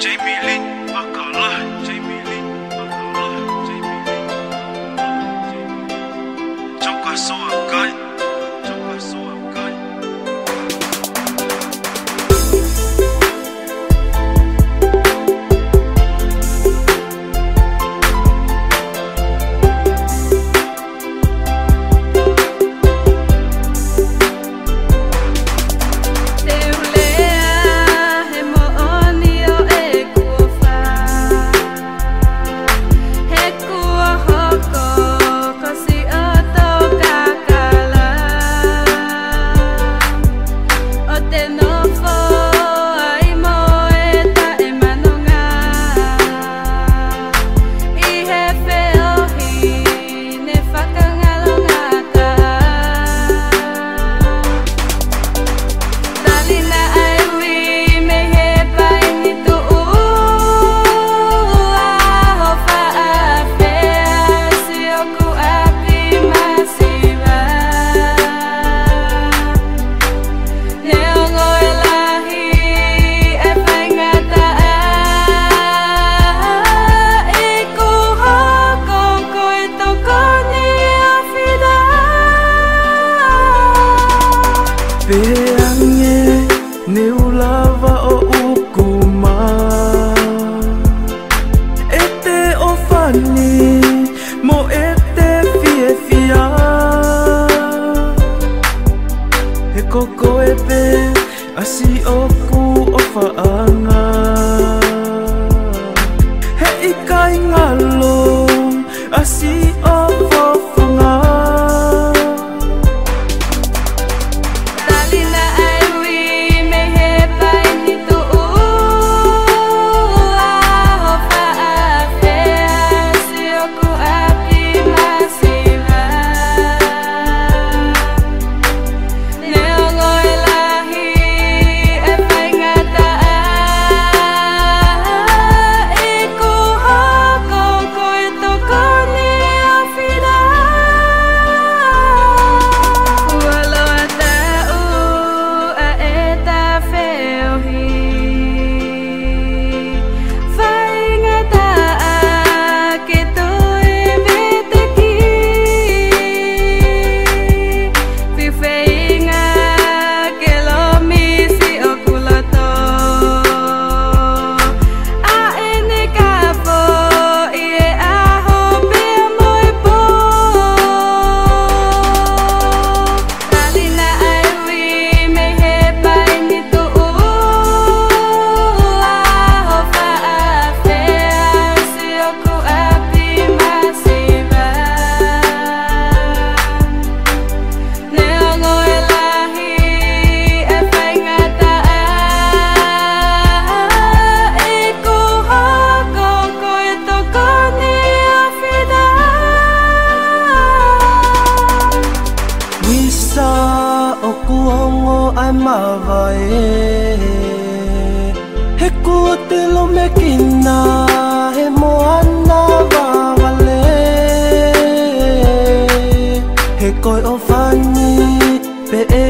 Jamie Lin lời Jamie Lin lời Jamie Lin Trong cả số ở cây. Trong cả số ở Peange Neu lava o ukuma. Ete o fani Mo ete fie fia. He koko e pe Asi o ku o em mà vậy. Heku te lo me kina he moana va vale He koi o fani pe e